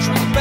The